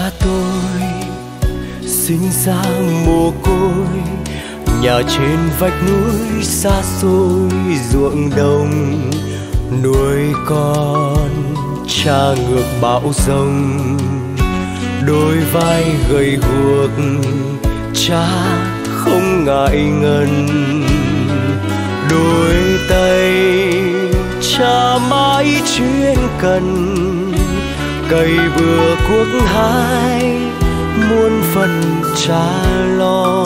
cha tôi, sinh ra mồ côi, nhà trên vách núi xa xôi, ruộng đồng nuôi con, cha ngược bão rông đôi vai gầy guộc, cha không ngại ngần. Đôi tay, cha mãi chuyên cần cây vừa cuốc hai, muôn phần cha lo.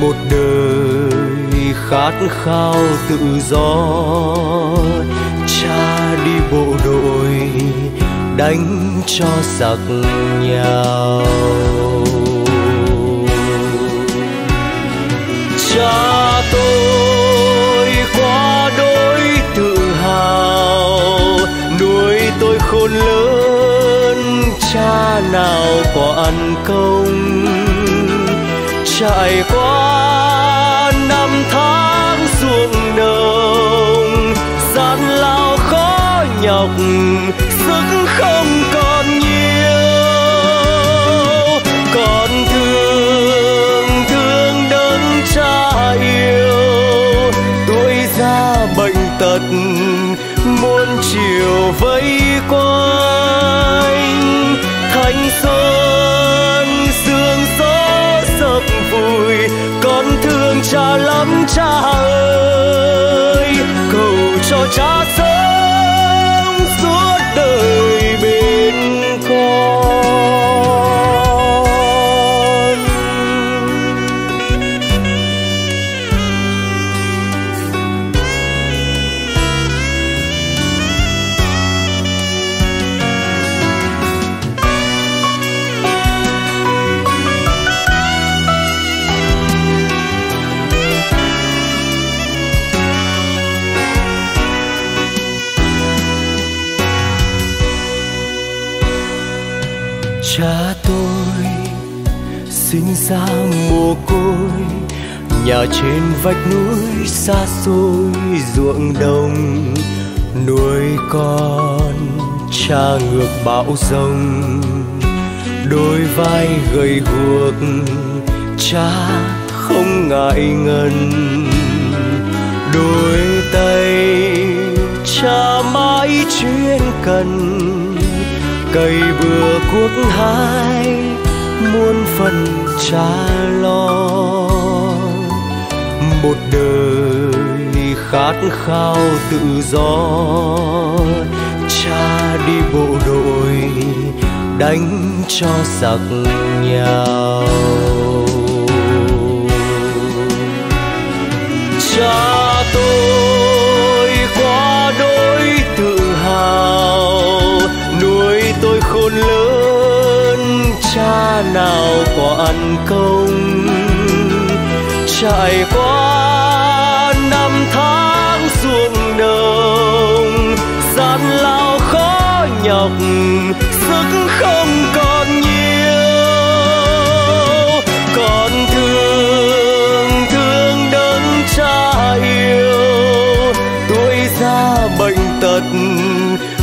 Một đời khát khao tự do, cha đi bộ đội đánh cho giặc nhau cha tôi cha nào có ăn công, trải qua năm tháng ruộng đồng gian lao khó nhọc, sức không còn nhiều. Còn thương thương đấng cha yêu tuổi già bệnh tật, muôn chiều vây quanh. Cha lắm cha ơi cầu cho cha sớm. Cha tôi, sinh ra mồ côi, nhà trên vách núi xa xôi, ruộng đồng nuôi con, cha ngược bão rông đôi vai gầy guộc, cha không ngại ngần. Đôi tay, cha mãi chuyên cần cây vừa cuốc hái muôn phần cha lo. Một đời khát khao tự do, cha đi bộ đội đánh cho giặc nhau cha tôi nào có ăn công? Trải qua năm tháng ruộng đồng, gian lao khó nhọc, sức không còn nhiều. Còn thương thương đấng cha yêu, tuổi già bệnh tật,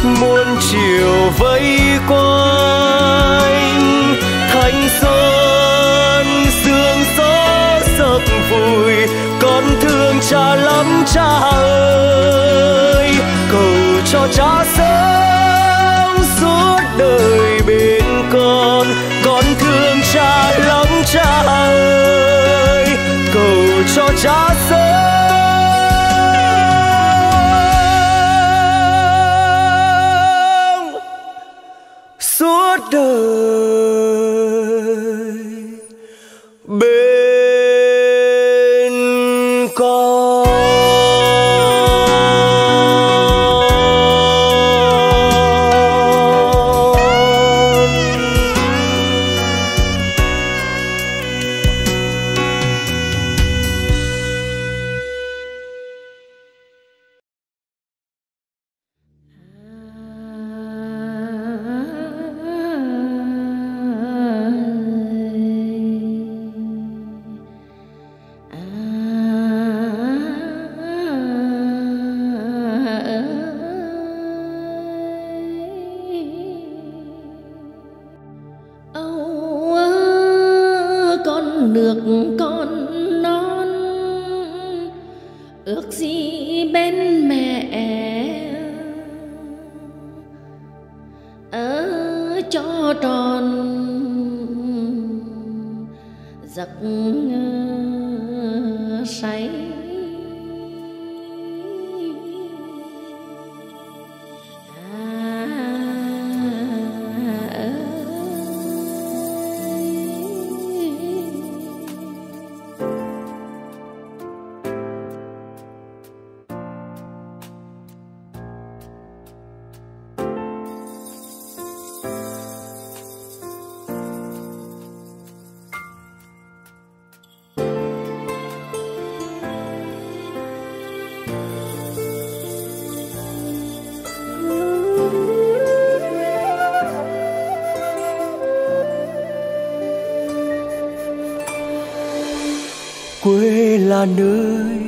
muôn chiều vây quanh. Cha lắm cha ơi, cầu cho cha sống suốt đời bên con. Con thương cha lắm cha ơi, cầu cho cha sống suốt đời. Cho tròn giấc ờ, say. Quê là nơi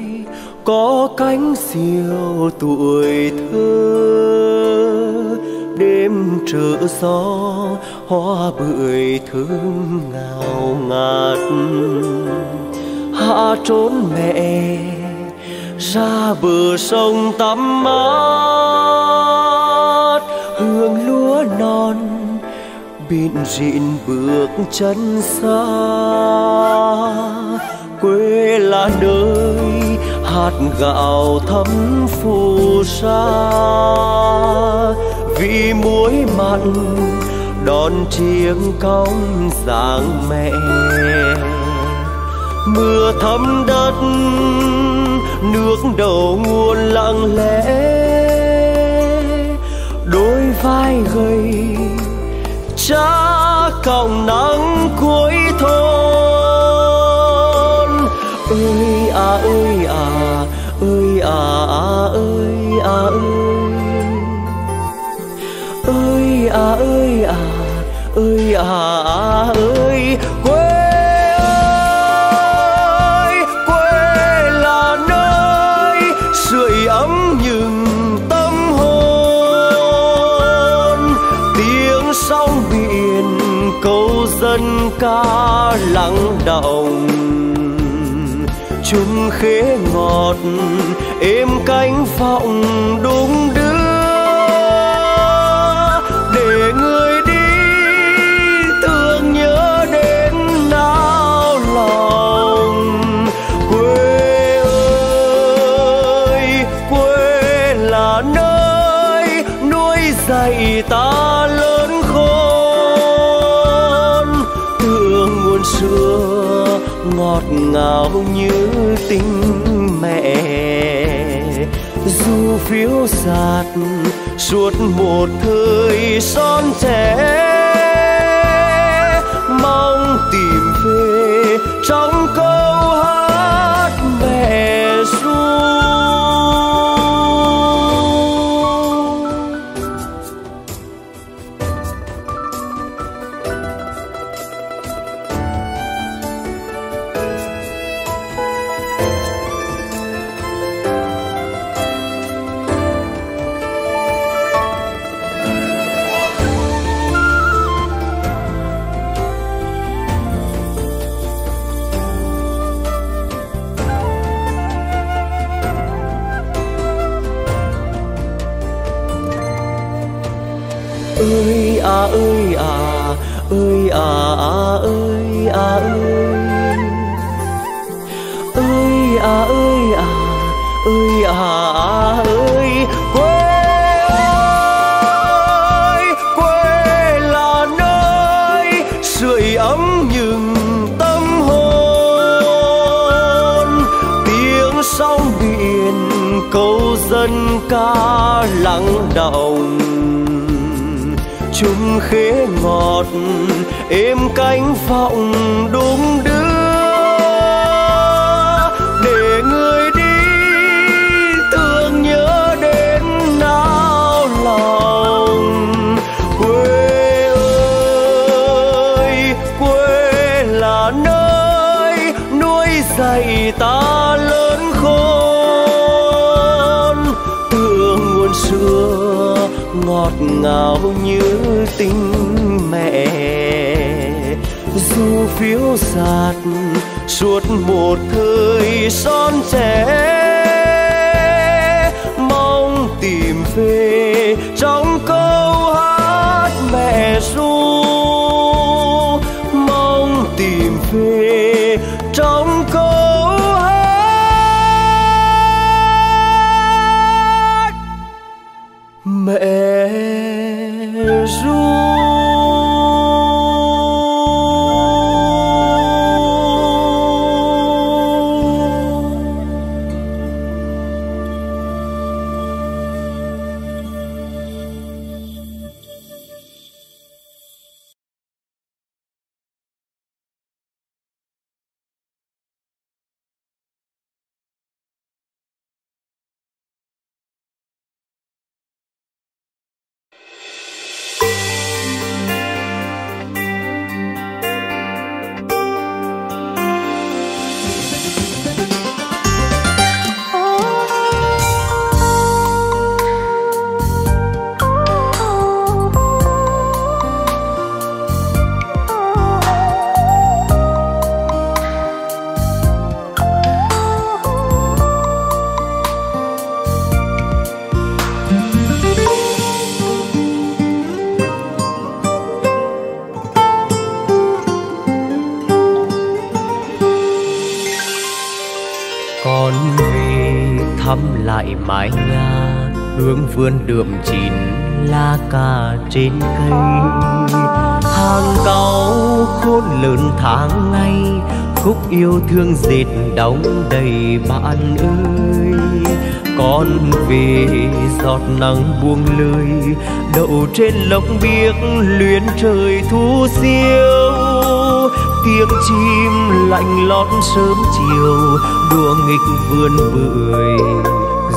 có cánh diều tuổi thơ. Đêm trở gió, hoa bưởi thơm ngào ngạt. Hạ trốn mẹ, ra bờ sông tắm mát. Hương lúa non, bịn rịn bước chân xa quê là nơi hạt gạo thấm phù sa. Vì muối mặn đón chiêng cong giảng mẹ. Mưa thấm đất, nước đầu nguồn lặng lẽ. Đôi vai gầy, cha còng nắng cuối thôn ơi à ơi à ơi à, à ơi à ơi. Ơi à ơi à ơi à, à ơi. Quê ơi quê là nơi sưởi ấm những tâm hồn. Tiếng sóng biển câu dân ca lắng động chung khế ngọt, êm cánh phọng đúng đưa. Để người đi thương nhớ đến nao lòng. Quê ơi, quê là nơi nuôi dạy ta lớn khôn ngào như tình mẹ. Dù phiếu giạt suốt một thời son trẻ, mong tìm về trong câu hát ơi à ơi à ơi à, à ơi à ơi. Ơi à ơi à ơi à, à ơi. Quê ơi quê là nơi sưởi ấm những tâm hồn. Tiếng sóng biển câu dân ca lắng động chung khế ngọt êm cánh vọng đúng đưa ngọt ngào như tình mẹ. Dù phiếu sạt, suốt một thời son trẻ, mong tìm về trong câu hát con về thăm lại mái nhà, hướng vườn đượm chín lá cà trên cây. Hàng cau khôn lớn tháng ngày khúc yêu thương dệt đóng đầy bạn ơi. Con về giọt nắng buông lơi, đậu trên lộc biếc luyến trời thu siêu. Tiếng chim lạnh lót sớm chiều đùa nghịch vườn bưởi,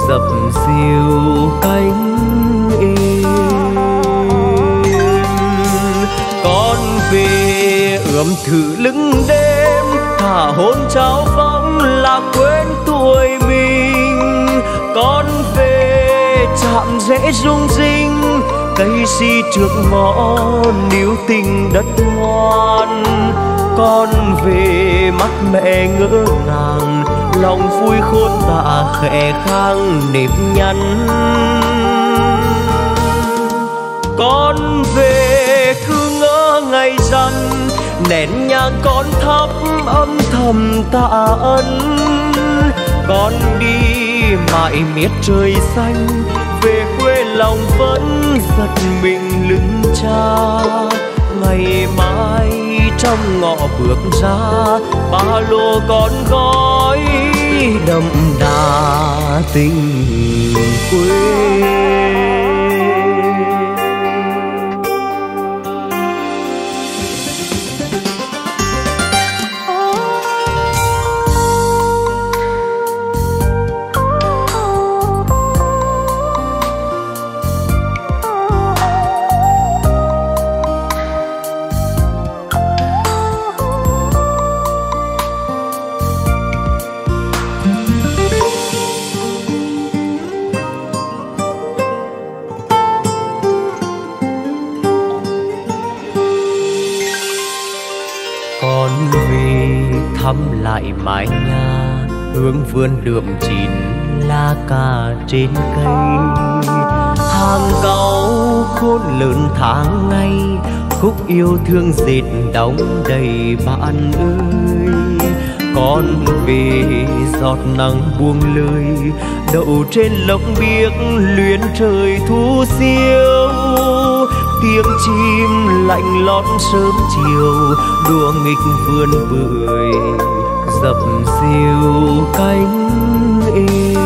dập dìu cánh êm con về ươm thử lưng đêm, thả hôn trao phóng là quên tuổi mình. Con về chạm dễ rung rinh, cây si trước ngõ níu tình đất ngoan. Con về mắt mẹ ngỡ ngàng lòng vui khôn tạ khẽ khang nếp nhăn. Con về cứ ngỡ ngày rằng nén nhang con thắp âm thầm tạ ân. Con đi mãi miết trời xanh, về quê lòng vẫn giật mình lưng cha. Ngày mai trong ngõ bước ra, ba lô con gói đậm đà tình quê. Thăm lại mái nhà, hướng vườn đượm chín lá cà trên cây. Hàng cao khôn lớn tháng ngày, khúc yêu thương dệt đóng đầy bạn ơi. Con về giọt nắng buông lơi, đậu trên lộng biếc luyến trời thu siêu tiếng chim lạnh lót sớm chiều, đùa nghịch vườn bưởi, dập dìu cánh êm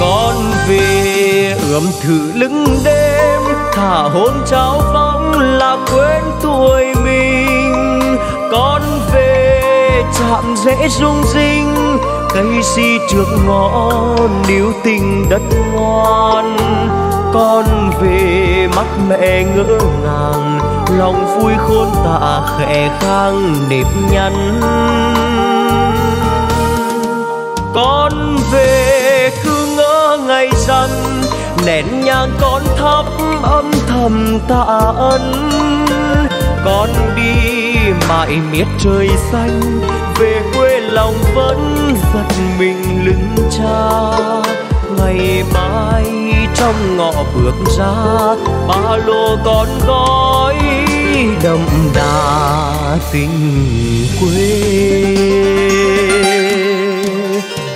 con về ươm thử lưng đêm, thả hôn trao phóng là quên tuổi mình. Con về chạm dễ rung rinh, cây si trước ngõ níu tình đất ngoan con về mắt mẹ ngỡ ngàng, lòng vui khôn tạ khẽ khang nếp nhăn. Con về cứ ngỡ ngày rằng, nén nhang con thắp âm thầm tạ ân. Con đi mãi miết trời xanh, về quê lòng vẫn giật mình lưng cha. Ngày mai trong ngõ bước ra, ba lô con gói đậm đà tình quê.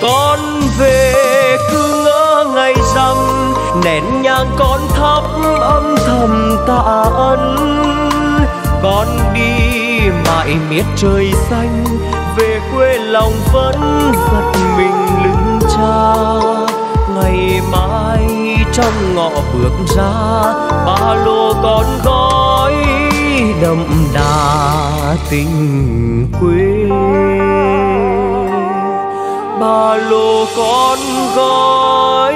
Con về cứ ngỡ ngày rằng nén nhang con thắp âm thầm tạ ân. Con đi mãi miết trời xanh, về quê lòng vẫn giật mình lưng cha ngày mai trong ngõ bước ra ba lô con gói đậm đà tình quê. Ba lô con gói